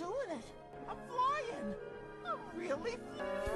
doing it! I'm flying! I'm really flying!